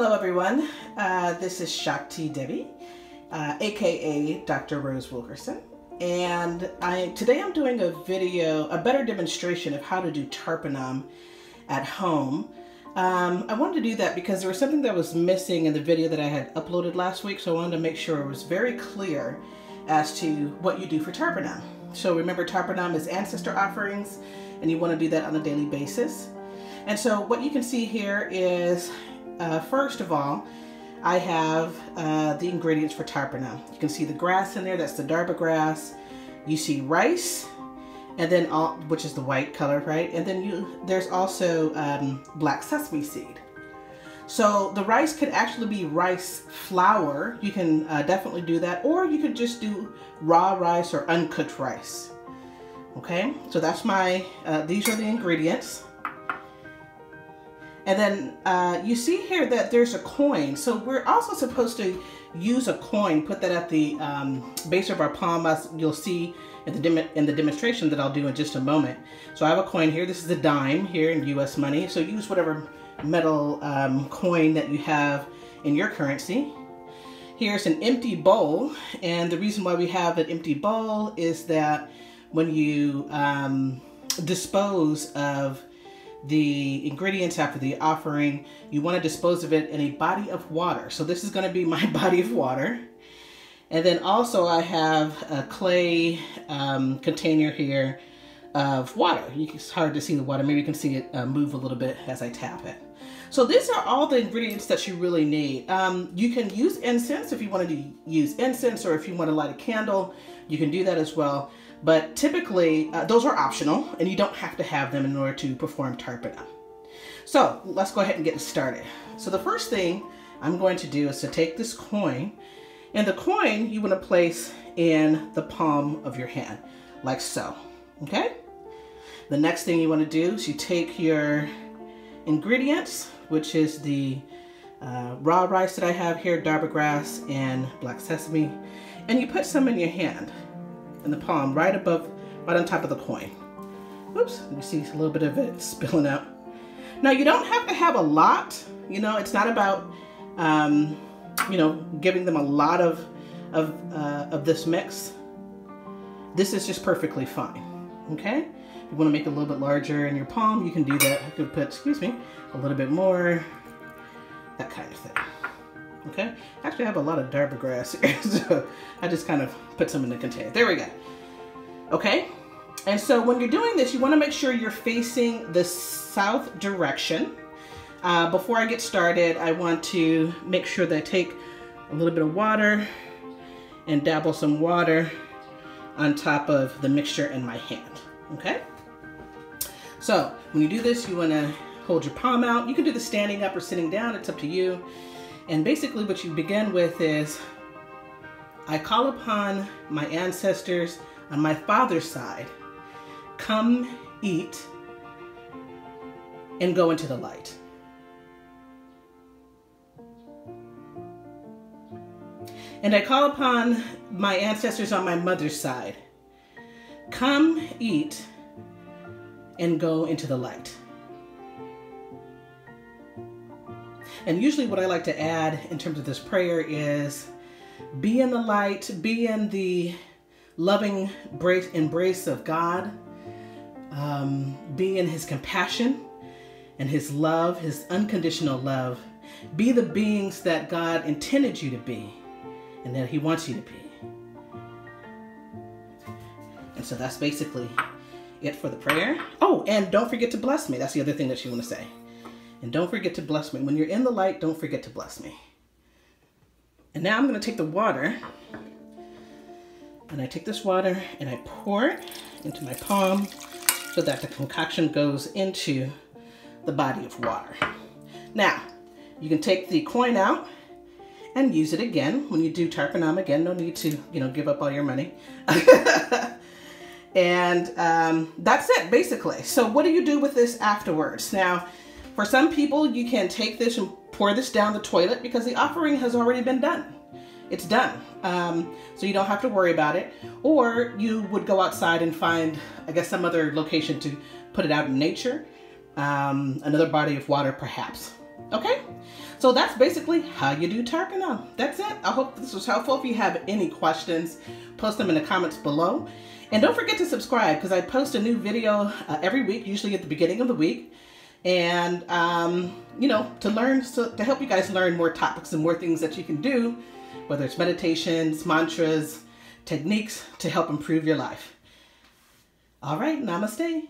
Hello everyone, uh, this is Shakti Devi, uh, aka Dr. Rose Wilkerson. And I today I'm doing a video, a better demonstration of how to do Tarpanam at home. Um, I wanted to do that because there was something that was missing in the video that I had uploaded last week, so I wanted to make sure it was very clear as to what you do for Tarpanam. So remember Tarpanam is ancestor offerings, and you want to do that on a daily basis. And so what you can see here is, uh, first of all, I have uh, the ingredients for tarpana. You can see the grass in there, that's the darbha grass. You see rice, and then all, which is the white color, right? And then you there's also um, black sesame seed. So the rice could actually be rice flour. You can uh, definitely do that, or you could just do raw rice or uncooked rice. Okay, so that's my, uh, these are the ingredients. And then uh, you see here that there's a coin. So we're also supposed to use a coin, put that at the um, base of our palm as you'll see in the, in the demonstration that I'll do in just a moment. So I have a coin here. This is a dime here in US money. So use whatever metal um, coin that you have in your currency. Here's an empty bowl. And the reason why we have an empty bowl is that when you um, dispose of the ingredients after the offering. You want to dispose of it in a body of water. So this is going to be my body of water. And then also I have a clay um, container here of water. It's hard to see the water. Maybe you can see it uh, move a little bit as I tap it. So these are all the ingredients that you really need. Um, you can use incense if you wanted to use incense or if you want to light a candle, you can do that as well. But typically, uh, those are optional and you don't have to have them in order to perform tarpana. So let's go ahead and get started. So the first thing I'm going to do is to take this coin and the coin you want to place in the palm of your hand, like so, okay? The next thing you want to do is you take your ingredients, which is the uh, raw rice that I have here, darbha grass and black sesame, and you put some in your hand in the palm right above, right on top of the coin. Oops, you see a little bit of it spilling out. Now you don't have to have a lot, you know, it's not about, um, you know, giving them a lot of, of, uh, of this mix. This is just perfectly fine, okay? If you wanna make it a little bit larger in your palm, you can do that. I could put, excuse me, a little bit more, that kind of thing. Okay, I actually I have a lot of darbha grass here, so I just kind of put some in the container. There we go. Okay, and so when you're doing this, you wanna make sure you're facing the south direction. Uh, before I get started, I want to make sure that I take a little bit of water and dabble some water on top of the mixture in my hand, okay? So when you do this, you wanna hold your palm out. You can do the standing up or sitting down, it's up to you. And basically what you begin with is, I call upon my ancestors on my father's side, come eat and go into the light. And I call upon my ancestors on my mother's side, come eat and go into the light. And usually what I like to add in terms of this prayer is be in the light, be in the loving embrace of God, um, be in his compassion and his love, his unconditional love. Be the beings that God intended you to be and that he wants you to be. And so that's basically it for the prayer. Oh, and don't forget to bless me. That's the other thing that you want to say. And don't forget to bless me. When you're in the light, don't forget to bless me. And now I'm going to take the water and I take this water and I pour it into my palm so that the concoction goes into the body of water. Now, you can take the coin out and use it again when you do Tarpanam again. No need to, you know, give up all your money. and um, that's it, basically. So what do you do with this afterwards? Now, for some people, you can take this and pour this down the toilet because the offering has already been done. It's done. Um, so you don't have to worry about it. Or you would go outside and find, I guess, some other location to put it out in nature. Um, another body of water, perhaps. Okay? So that's basically how you do Tarpana. That's it. I hope this was helpful. If you have any questions, post them in the comments below. And don't forget to subscribe because I post a new video uh, every week, usually at the beginning of the week. And, um, you know, to learn, so, to help you guys learn more topics and more things that you can do, whether it's meditations, mantras, techniques to help improve your life. All right, namaste.